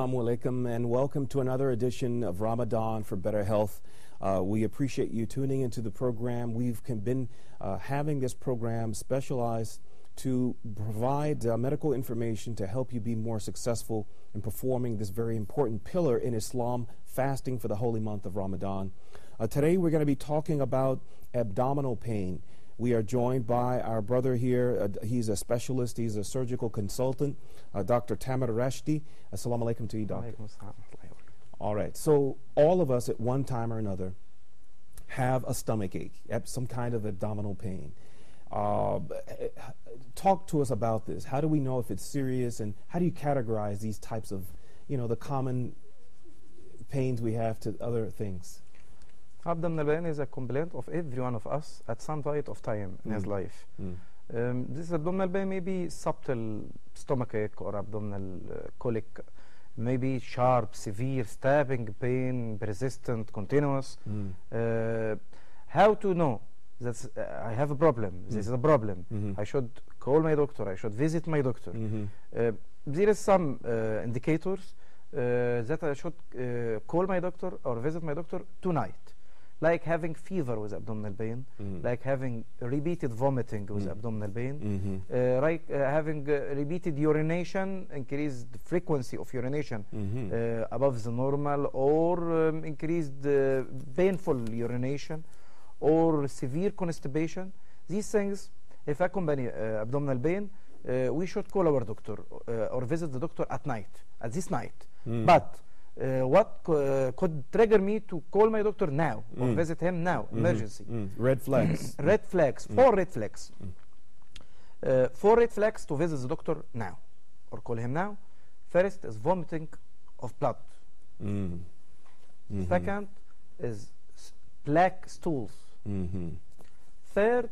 Assalamu alaikum, and welcome to another edition of Ramadan for Better Health. Uh, we appreciate you tuning into the program. We've been uh, having this program specialized to provide uh, medical information to help you be more successful in performing this very important pillar in Islam, fasting for the holy month of Ramadan. Uh, today, we're going to be talking about abdominal pain. We are joined by our brother here. Uh, he's a specialist, he's a surgical consultant, uh, Dr. Tamir Rashdi. Assalamu alaikum to you, doctor. All right. So, all of us at one time or another have a stomach ache, have some kind of abdominal pain. Uh, talk to us about this. How do we know if it's serious, and how do you categorize these types of, you know, the common pains we have to other things? Abdominal pain is a complaint of every one of us at some point of time in his Mm. life. Mm. Um, this abdominal pain may be subtle stomachache or abdominal uh, colic, maybe sharp, severe, stabbing pain, persistent, continuous. Mm. Uh, how to know that uh, I have a problem? This is a problem. Mhm. I should call my doctor. I should visit my doctor. Mhm. Uh, there is some uh, indicators uh, that I should uh, call my doctor or visit my doctor tonight, like having fever with abdominal pain, Mm. like having repeated vomiting with Mm. abdominal pain, Mhm. uh, like uh, having uh, repeated urination, increased frequency of urination uh, above the normal, or um, increased uh, painful urination, or severe constipation. These things, if accompany uh, abdominal pain, we should call our doctor or visit the doctor at night, at this night. Mm. But uh, what uh, could trigger me to call my doctor now or Mm. visit him now, Mhm. emergency? Mm. Red flags. red flags, four red flags. Uh, four red flags to visit the doctor now or call him now. First is vomiting of blood. Mm. Mhm. Second is s- black stools. Mhm. Third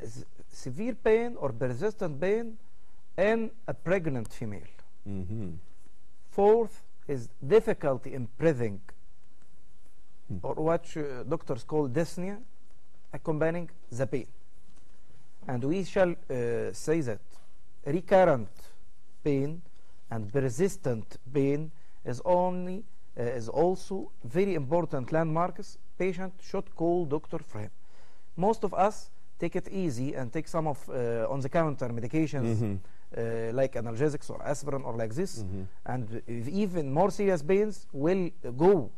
is severe pain or persistent pain in a pregnant female. Mhm. Fourth is difficulty in breathing Hmm. or what uh, doctors call dyspnea accompanying the pain. And we shall uh, say that recurrent pain and persistent pain is only uh, is also very important landmarks patient should call doctor for him. Most of us take it easy and take some of uh, on the counter medications Mhm. Uh, like analgesics or aspirin or like this. Mhm. and if even more serious pains will go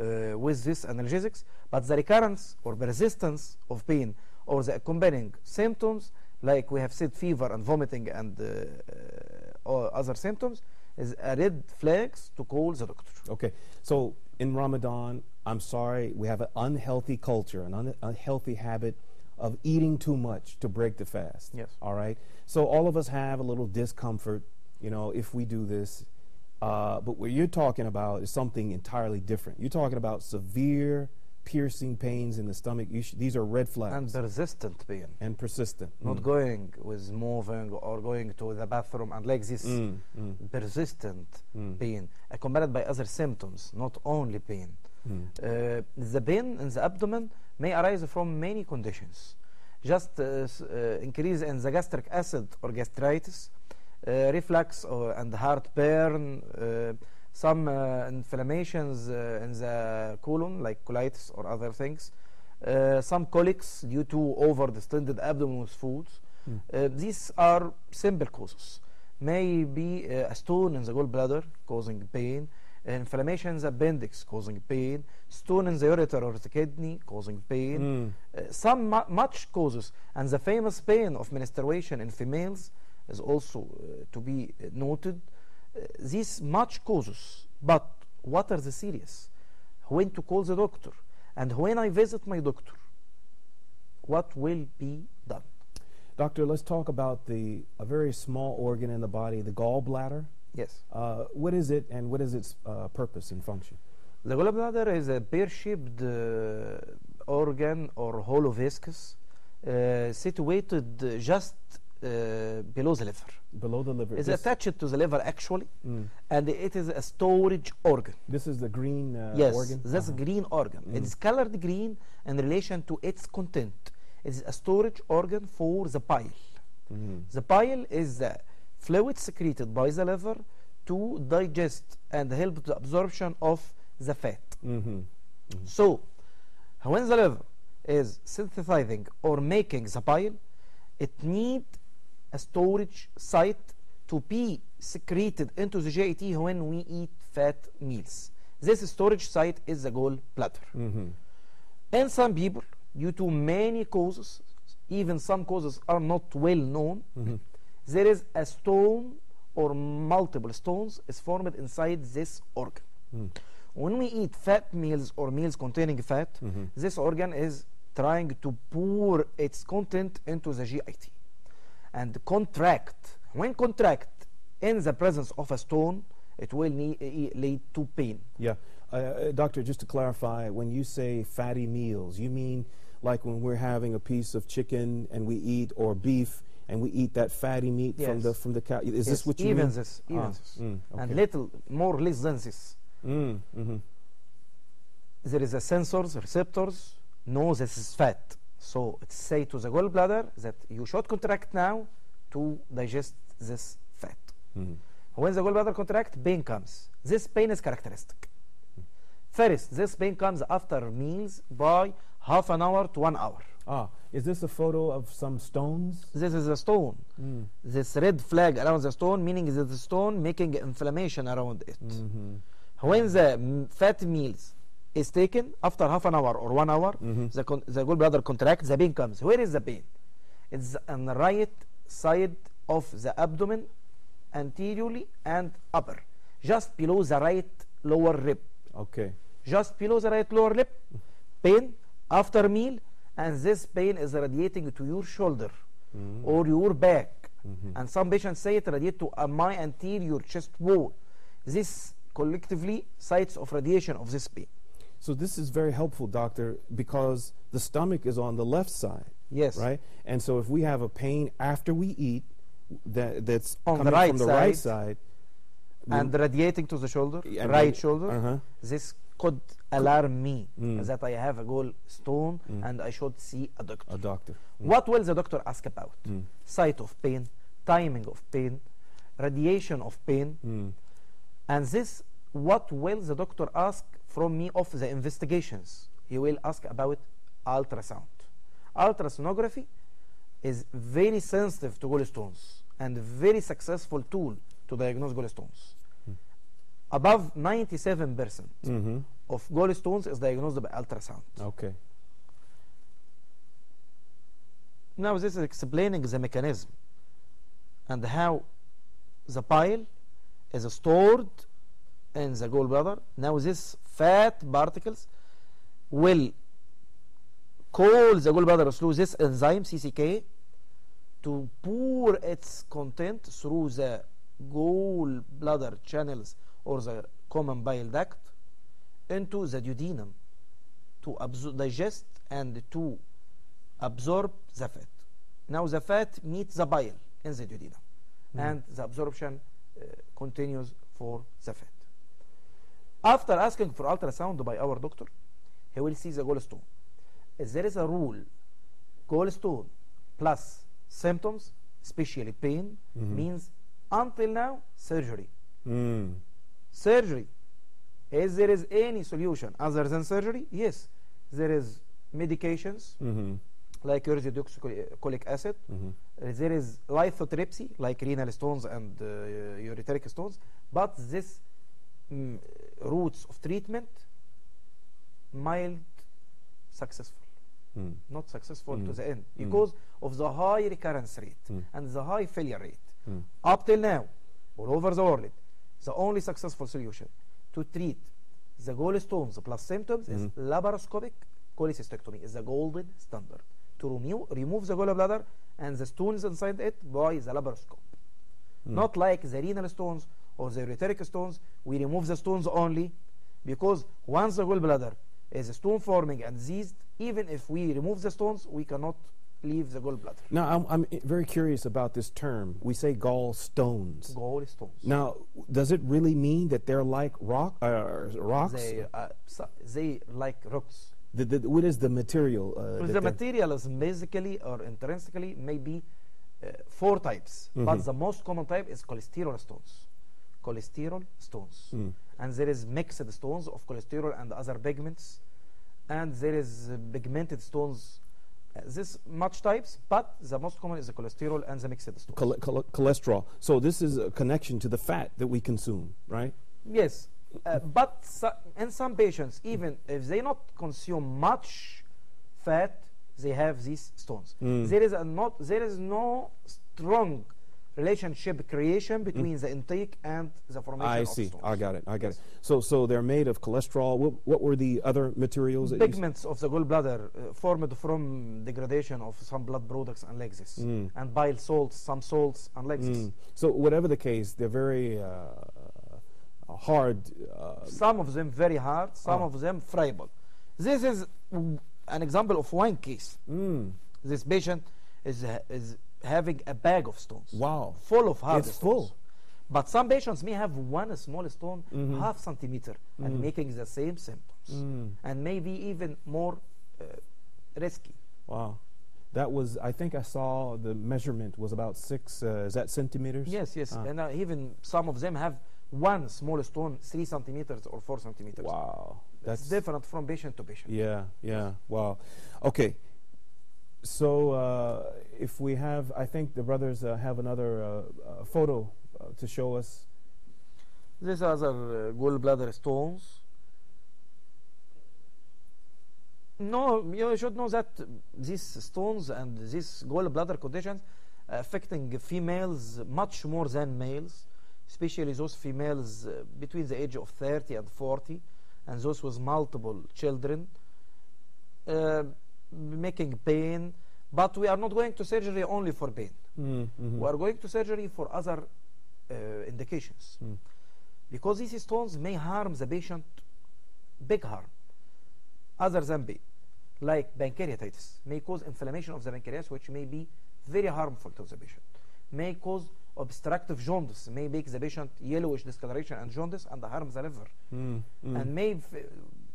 uh, with this analgesics. But the recurrence or persistence of pain or the accompanying symptoms like we have said fever and vomiting and uh, uh, or other symptoms is a red flags to call the doctor. Okay, so in Ramadan, I'm sorry, we have an unhealthy culture, an un- unhealthy habit of eating too much to break the fast. Yes. All right. So all of us have a little discomfort, you know, if we do this. Uh, but what you're talking about is something entirely different. You're talking about severe, piercing pains in the stomach. You sh- these are red flags. and persistent pain and persistent. not Mm. going with moving or going to the bathroom and like this Mm, mm, persistent mm, pain accompanied by other symptoms not only pain the pain in the abdomen may arise from many conditions. Just uh, uh, increase in the gastric acid or gastritis, uh, reflux or, and heartburn, uh, some uh, inflammations uh, in the colon like colitis or other things, uh, some colics due to over distended abdomen with foods. Mm. Uh, these are simple causes. May be uh, a stone in the gallbladder causing pain, inflammation in the appendix causing pain, stone in the ureter or the kidney causing pain, Mm. uh, some mu- much causes, and the famous pain of menstruation in females is also uh, to be noted. Uh, these much causes, but what are the serious? When to call the doctor, and when I visit my doctor, what will be done? Doctor, let's talk about the a very small organ in the body, the gallbladder. Yes. Uh, what is it, and what is its uh, purpose and function? The gallbladder is a pear-shaped uh, organ or hollow viscus uh, situated just uh, below the liver. Below the liver. It's This- attached to the liver actually, Mm. and it is a storage organ. This is the green uh, yes, organ. that's Uh-huh. green organ. Mm. It is colored green in relation to its content. It is a storage organ for the bile. Mhm. The bile is the fluid secreted by the liver to digest and help the absorption of the fat. Mm-hmm. So, when the liver is synthesizing or making the bile, it need a storage site to be secreted into the GIT when we eat fat meals. This storage site is the gallbladder. Mm-hmm. In some people, due to many causes, even some causes are not well known, Mm-hmm. There is a stone or multiple stones is formed inside this organ. Mm. When we eat fat meals or meals containing fat, Mhm. this organ is trying to pour its content into the GIT and contract. When contract in the presence of a stone, it will lead to pain. Yeah. Uh, Uh, doctor, just to clarify, when you say fatty meals, you mean like when we're having a piece of chicken and we eat, or beef, and we eat that fatty meat from the from the cow? Is Yes, this what you even mean? this, even Ah, this, mm, and little more less than this. Mm, mhm. There is a sensors, receptors, know this is fat. So it say to the gallbladder that you should contract now to digest this fat. Mhm. When the gallbladder contract, pain comes. This pain is characteristic. First, this pain comes after meals by half an hour to one hour. Ah, is this a photo of some stones? This is a stone. Mm. This red flag around the stone, meaning that the stone making inflammation around it. Mhm. When the mm, fat meals is taken after half an hour or one hour, Mhm. the, con- the gallbladder contracts, the pain comes. Where is the pain? It's on the right side of the abdomen, anteriorly and upper, just below the right lower rib. Okay. Just below the right lower lip, pain after meal, and this pain is radiating to your shoulder Mhm. or your back. Mhm. And some patients say it radiate to uh, my anterior chest wall. This collectively sites of radiation of this pain. So this is very helpful, doctor, because the stomach is on the left side, Yes. right? And so if we have a pain after we eat, that that's On the right from the right side. side, And radiating to the shoulder, and right shoulder. Uh-huh. This could alarm me Mm. that I have a gallstone Mm. and I should see a doctor. A doctor. Mm. What will the doctor ask about? Mm. Site of pain, timing of pain, radiation of pain, Mm. and this what will the doctor ask from me of the investigations? He will ask about ultrasound. Ultrasonography is very sensitive to gallstones and very successful tool to diagnose gallstones. Mm. Above 97% Mm-hmm. of gallstones is diagnosed by ultrasound. Okay. Now this is explaining the mechanism and how the bile is stored in the gallbladder. Now this fat particles will call the gallbladder through this enzyme CCK to pour its content through the gallbladder channels or the common bile duct into the duodenum to digest and to absorb the fat. Now the fat meets the bile in the duodenum Mm. and the absorption uh, continues for the fat. After asking for ultrasound by our doctor, he will see the gallstone. If there is a rule, gallstone plus symptoms, especially pain, Mhm. means until now surgery. Mm. Surgery. is there is any solution other than surgery, yes, there is medications Mm-hmm. like ursodeoxycholic acid. Mm-hmm. Uh, There is lithotripsy like renal stones and uh, ureteric stones, but this mm, routes of treatment mild successful, Mm. not successful to Mm. the end Mm. because of the high recurrence rate Mm. and the high failure rate. Mm. Up till now, all over the world, the only successful solution to treat the gallstones plus symptoms is Mhm. laparoscopic cholecystectomy is the golden standard to remove remove the gallbladder and the stones inside it by the laparoscope. Mm. Not like the renal stones or the ureteric stones, we remove the stones only because once the gallbladder is stone forming and diseased, even if we remove the stones, we cannot leave the gallbladder. Now, I'm, I'm very curious about this term. We say gallstones. Gallstones. Now, does it really mean that they're like rock, uh, rocks? They, uh, so- they like rocks. The, the, what is the material? Uh, the material is basically or intrinsically maybe uh, four types, Mhm. but the most common type is cholesterol stones. cholesterol stones. Mm. And there is mixed stones of cholesterol and other pigments. And there is uh, pigmented stones. This much types, but the most common is the cholesterol and the mixed chole- cholesterol. So this is a connection to the fat that we consume, right? Yes, uh, but so, in some patients, even if they not consume much fat, they have these stones. Mm. There is a not there is no strong relationship creation between the intake and the formation I of see. I got it. I got Yes. it. So so they're made of cholesterol. What, what were the other materials? that you s- Pigments of the gallbladder uh, formed from degradation of some blood products and like this, Mm. and bile salts, some salts, and like this. Mm. So whatever the case, they're very uh, hard. Uh, Some of them very hard, some Oh. of them friable. This is mm, an example of one case. mm, this patient is is having a bag of stones wow. full of hard It's stones. full. but some patients may have one small stone Mhm. half centimeter and Mm. making the same symptoms Mm, and maybe even more uh, risky wow. That was. I think I saw the measurement was about six. Uh, is that centimeters? yes yes Ah. and uh, even some of them have one small stone three centimeters or four centimeters Wow. that's That's different from patient to patient Yeah, yeah. Wow. Okay. So uh, if we have, I think the brothers uh, have another uh, uh, photo uh, to show us. these are uh, gallbladder stones No, you should know that these stones and these gallbladder conditions affecting females much more than males, especially those females between the age of 30 and 40, and those with multiple children, uh, making pain. But we are not going to surgery only for pain. Mm, mhm. We are going to surgery for other uh, indications. Mm. Because these stones may harm the patient, big harm, other than pain, like pancreatitis, may cause inflammation of the pancreas, which may be very harmful to the patient, may cause obstructive jaundice, may make the patient yellowish discoloration and jaundice and harm the liver, Mm, mm. and may f-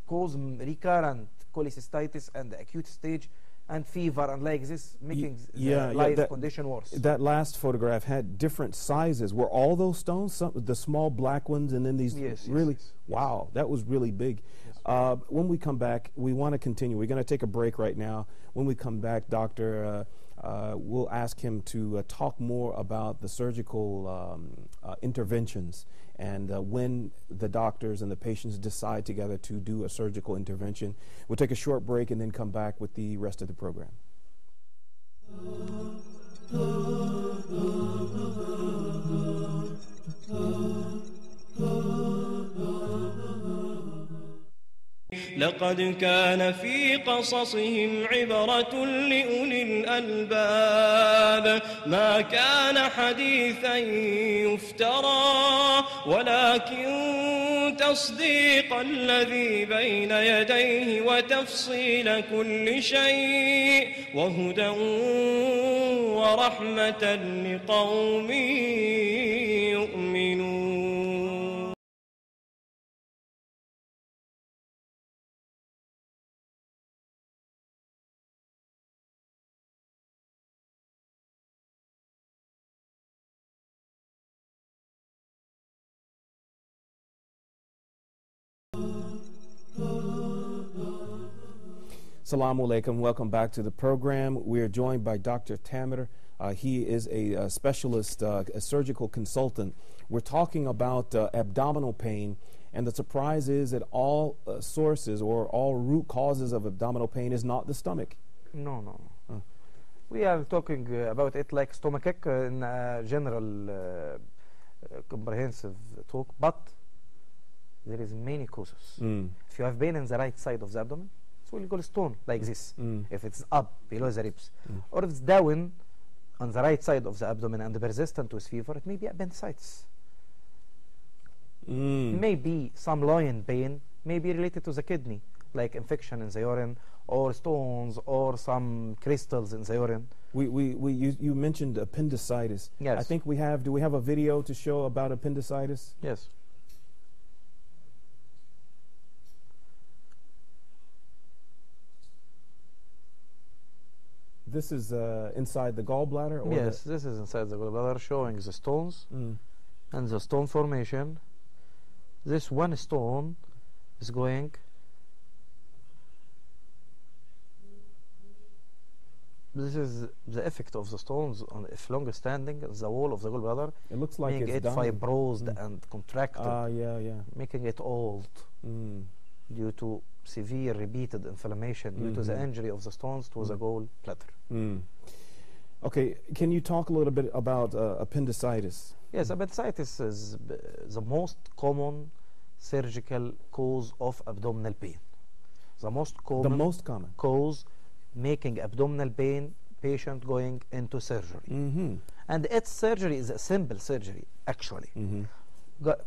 cause recurrent cholecystitis and the acute stage and fever and like this, making the yeah, yeah, life that- condition worse. that last photograph had different sizes. Were all those stones some the small black ones, and then these Yes, yes, really? yes. Wow, that was really big. Yes. Uh, when we come back, we want to continue. We're going to take a break right now. When we come back, Doctor, uh, uh, we'll ask him to uh, talk more about the surgical um, uh, interventions and uh, when the doctors and the patients decide together to do a surgical intervention. We'll take a short break and then come back with the rest of the program. لقد كان في قصصهم عبرة لأولي الألباب. ما كان حديثا يفترى ولكن تصديق الذي بين يديه وتفصيل كل شيء وهدى ورحمة لقوم يؤمنون. Salaam alaikum. Welcome back to the program. We are joined by Dr. Tamir. Uh, he is a, uh specialist, uh, a surgical consultant. We're talking about uh, abdominal pain, and the surprise is that all uh, sources or all root causes of abdominal pain is not the stomach. No, no, no. We are talking uh, about it like stomachache uh, in a general comprehensive talk, but there is many causes. Mm. If you have pain in the right side of the abdomen, it will go stone like this. Mm. If it's up below the ribs, Mm. or if it's down on the right side of the abdomen and persistent with fever, it may be appendicitis. Mm. Maybe some loin pain may be related to the kidney, like infection in the urine, or stones, or some crystals in the urine. We, we, we, you, you mentioned appendicitis. Yes. I think we have, do we have a video to show about appendicitis? Yes. This is uh, inside the gallbladder? Or Yes, this is inside the gallbladder showing the stones mm. and the stone formation this one stone is going this is the effect of the stones on if longer standing the wall of the gallbladder It looks like making it's it fibrosed Mm. and contracted Ah, yeah, yeah. making it old Mm. Due to severe repeated inflammation due to the Mhm. injury of the stones to the Mm. gallbladder Mm. Okay, can you talk a little bit about uh, appendicitis? Yes, appendicitis is b- the most common surgical cause of abdominal pain. The most common, The most common. cause making abdominal pain patient going into surgery. Mm-hmm. And its surgery is a simple surgery, actually. Mm-hmm.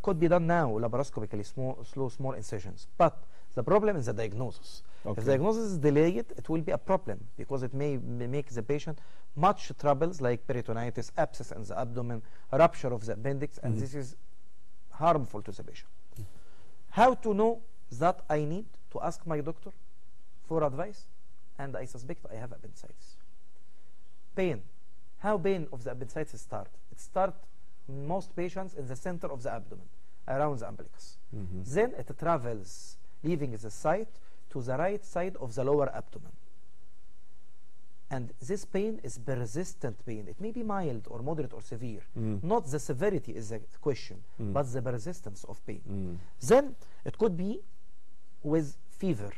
Could be done now laparoscopically, small, slow, small incisions. But the problem is the diagnosis. Okay. If diagnosis is delayed, it will be a problem because it may, make the patient much troubles like peritonitis, abscess in the abdomen, rupture of the appendix, and Mhm. this is harmful to the patient. How to know that I need to ask my doctor for advice, and I suspect I have appendicitis. Pain. How pain of the appendicitis start? It start most patients in the center of the abdomen, around the umbilicus. Mm-hmm. Then it travels, leaving the site to the right side of the lower abdomen. And this pain is persistent pain. It may be mild or moderate or severe. Mm. Not the severity is the question, Mm. but the persistence of pain. Mm. Then it could be with fever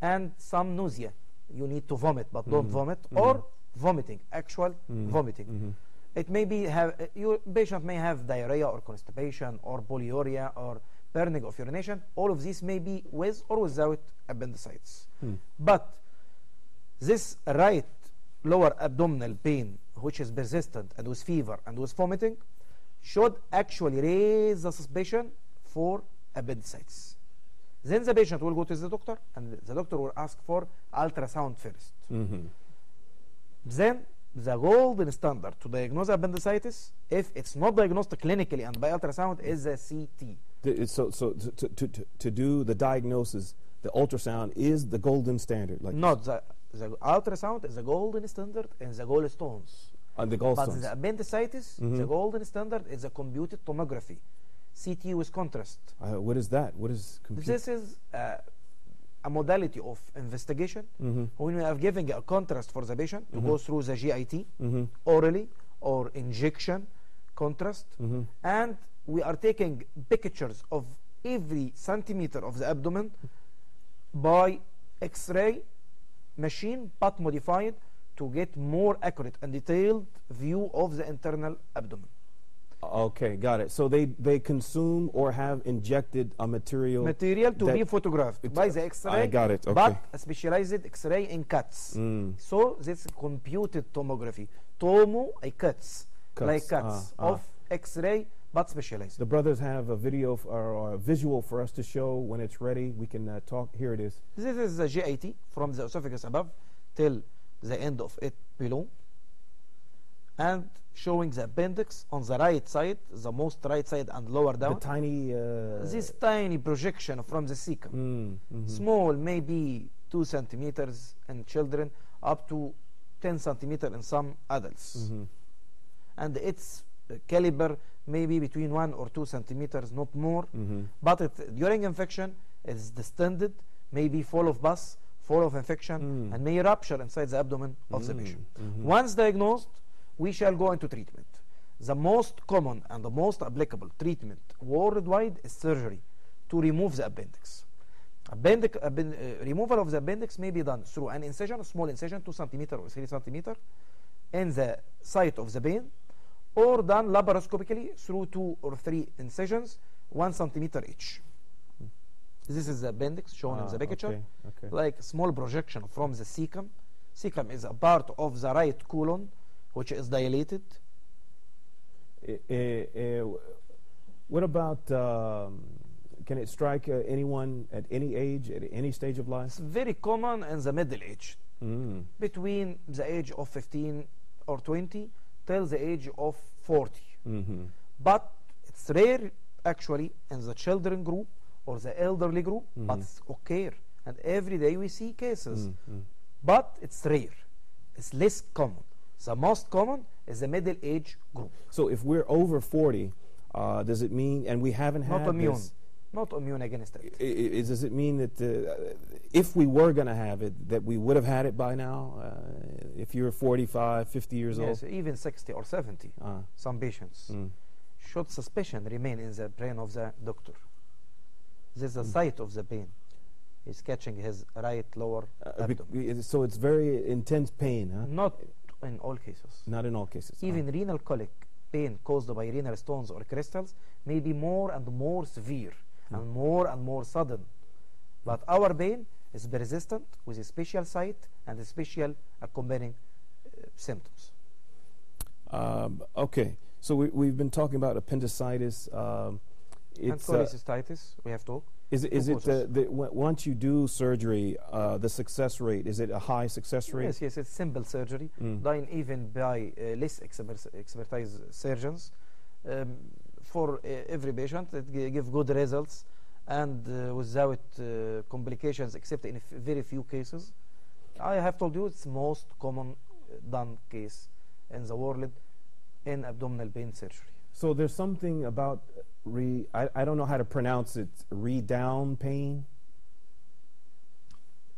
and some nausea. You need to vomit, but don't Mhm. vomit, Mhm. or vomiting, actual Mm. vomiting. Mhm. It may be have uh, your patient may have diarrhea or constipation or polyuria or burning of urination. All of these may be with or without appendicitis. Mm. But this right lower abdominal pain, which is persistent and with fever and with vomiting, should actually raise the suspicion for appendicitis. Then the patient will go to the doctor, and the doctor will ask for ultrasound first. Mhm. Then the golden standard to diagnose appendicitis, if it's not diagnosed clinically and by ultrasound, is a CT. So, so to, to, to, to- do the diagnosis, the ultrasound is the golden standard, like Not the, the ultrasound is the golden standard and the gallstones. uh, the But gallstones. the appendicitis, the Mhm. golden standard is a computed tomography, CT with contrast. Uh, what is that? What is? This is uh, a modality of investigation Mm-hmm. when we are giving a contrast for the patient to go Mhm. through the GIT Mm-hmm. orally or injection contrast, Mm-hmm. and we are taking pictures of every centimeter of the abdomen by X-ray machine, but modified to get more accurate and detailed view of the internal abdomen. Okay, got it. So they, they consume or have injected a material. Material to be photographed by the I X-ray, I got it. Okay. but a specialized X-ray in cuts. Mm. So this computed tomography, tomo a cuts, like Cuts, cuts ah, ah. of X-ray, The brothers have a video or, or a visual for us to show when it's ready. We can uh, talk. Here it is. This is the GIT from the esophagus above till the end of it below, and showing the appendix on the right side, the most right side and lower down. The tiny. Uh, this tiny projection from the cecum. Mm, mhm. Small, maybe two centimeters in children, up to 10 centimeter in some adults. Mhm. And its caliber maybe between one or two centimeters, not more. Mhm. But it, during infection, it's distended, maybe full of pus, full of infection, Mm. and may rupture inside the abdomen of the Mm, patient. mhm. Once diagnosed, we shall go into treatment. The most common and the most applicable treatment worldwide is surgery to remove the appendix. Appen- uh, removal of the appendix may be done through an incision, a small incision, 2 centimeter or 3 centimeter, in the site of the pain, or done laparoscopically through two or three incisions, 1 centimeter each. This is the appendix shown in Ah, the picture Okay. okay. like small projection from the cecum. Cecum is a part of the right colon which is dilated. Eh, eh, eh, what about? Um, can it strike uh, anyone at any age, at any stage of life? It's very common in the middle age, Mm. between the age of 15 or 20 till the age of 40. Mm-hmm. But it's rare actually in the children group or the elderly group, but Mhm. it's occur. And every day we see cases. Mm-hmm. But it's rare. It's less common. The most common is the middle age group. So if we're over 40, Uh, does it mean, and we haven't had Not immune. this, Not immune against it. i- i- does it mean that uh, if we were going to have it, that we would have had it by now? Uh, if you're 45, 50 years Yes, old? even 60 or 70, Uh, some patients. mm, Should suspicion remain in the brain of the doctor? This is the Mm. site of the pain. He's catching his right lower uh, abdomen. so it's very intense pain, huh? Not in all cases. Not in all cases. Even renal colic pain caused by renal stones or crystals may be more and more severe. And more and more sudden. But our pain is persistent with a special site and a special accompanying uh, symptoms. Um, okay, so we, we've been talking about appendicitis. Um, and it's, uh, we have talked. is it, is it uh, the, w- once you do surgery, uh, the success rate, is it a high success rate? Yes, yes, it's simple surgery, Mm. done even by uh, less exper- expertise surgeons. Um, for uh, every patient, it gi- give good results and uh, without uh, complications, except in very few cases. I have told you it's most common uh, done case in the world in abdominal pain surgery. So there's something about re, I, I don't know how to pronounce it, re-down pain?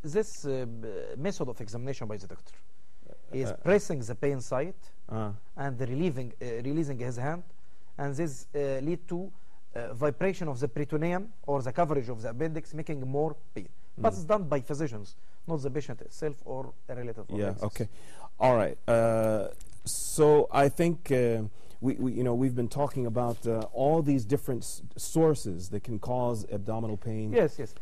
This uh, method of examination by the doctor is Uh, pressing the pain site uh, and relieving, uh, releasing his hand, and this uh, lead to uh, vibration of the peritoneum or the coverage of the appendix, making more pain. But Mm. it's done by physicians, not the patient itself or a relative. or yeah, nexus. okay. All right. Uh, so I think we, we, you know, we've been talking about uh, all these different s- sources that can cause abdominal pain. Yes, yes.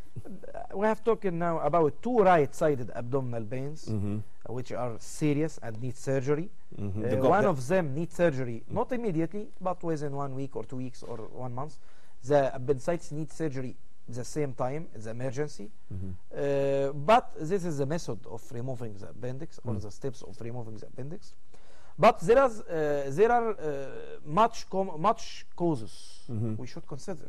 We have talking now about two right-sided abdominal pains, Mm-hmm. uh, which are serious and need surgery. Mm-hmm. Uh, one of them needs surgery, not immediately, but within one week or two weeks or one month. The appendicitis needs surgery the same time, it's emergency. mm-hmm. Uh, but this is the method of removing the appendix or Mm. the steps of removing the appendix. But there, is, uh, there are uh, much, com- much causes Mhm. we should consider.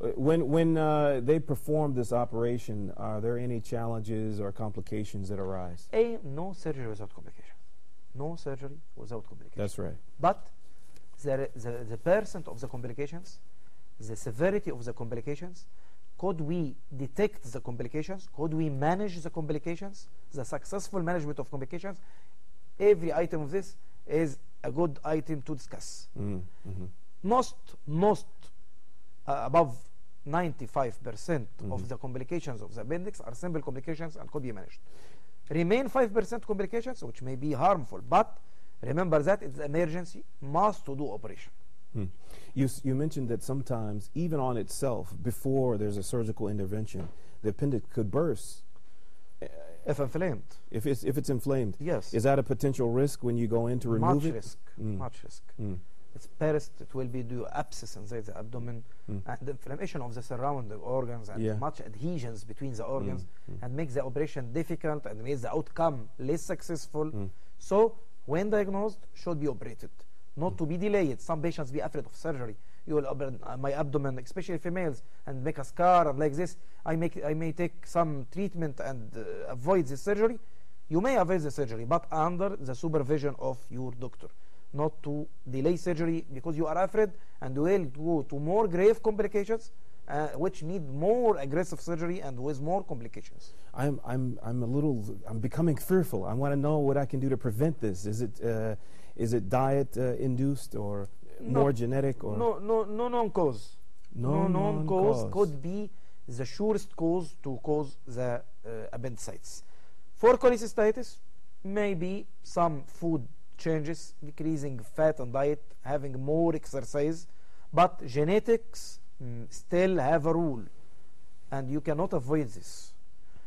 Uh, When, when uh, they perform this operation, are there any challenges or complications that arise? A, no surgery without complication. No surgery without complication. That's right. But the, the, the percent of the complications, the severity of the complications, could we detect the complications? Could we manage the complications? The successful management of complications? Every item of this is a good item to discuss. Mm, mhm. Most, most uh, above 95% Mhm. of the complications of the appendix are simple complications and could be managed. Remain 5% complications, which may be harmful, but remember that it's emergency, must to do operation. Hmm. You, you mentioned that sometimes, even on itself, before there's a surgical intervention, the appendix could burst uh, If inflamed, if it's, if it's inflamed. yes, Is that a potential risk when you go in to remove much it? risk, Mm. much risk. Mm, It's first, it will be due abscess inside the abdomen mm, and inflammation of the surrounding organs and Yeah. much adhesions between the organs mm, mm, and makes the operation difficult and makes the outcome less successful. mm. So, when diagnosed, should be operated, not to be delayed. Some patients be afraid of surgery. You will open uh, my abdomen, especially females, and make a scar and like this. I make I may take some treatment and uh, avoid the surgery. You may avoid the surgery, but under the supervision of your doctor, not to delay surgery because you are afraid and will go to more grave complications, uh, which need more aggressive surgery and with more complications. I'm, I'm, I'm a little, I'm becoming fearful. I want to know what I can do to prevent this. Is it, uh, is it diet uh, induced or More genetic or No, no, no known cause. no, no known cause cause? could be the surest cause to cause the uh, appendicitis. For cholecystitis, maybe some food changes, decreasing fat and diet, having more exercise, but genetics mm, still have a rule, and you cannot avoid this.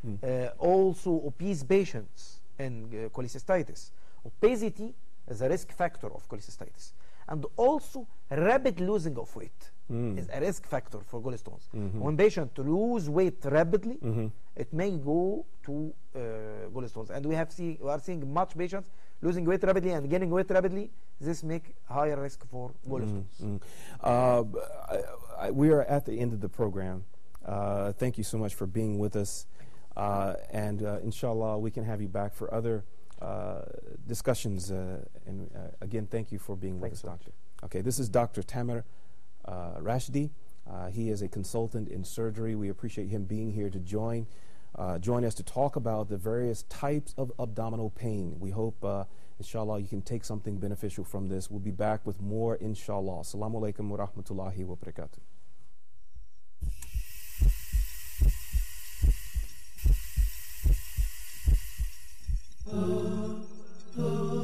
Hmm. Uh, also, obese patients and uh, cholecystitis. Obesity is a risk factor of cholecystitis, and also rapid losing of weight Mm. is a risk factor for gallstones. Mhm. When patient lose weight rapidly, Mhm. it may go to uh, gallstones, and we have see we are seeing much patients losing weight rapidly and gaining weight rapidly. This make higher risk for gallstones. Mm, mm. Uh, I- I- we are at the end of the program. Uh, thank you so much for being with us. Uh, and uh, inshallah, we can have you back for other uh, discussions. Uh, and uh, again, thank you for being with us, so much. Doctor. Okay, this is Dr. Tamer uh, Rashdi. Uh, he is a consultant in surgery. We appreciate him being here to join uh, join us to talk about the various types of abdominal pain. We hope, uh, inshallah, you can take something beneficial from this. We'll be back with more, inshallah. Assalamu alaikum wa rahmatullahi wa barakatuh. Oh, oh.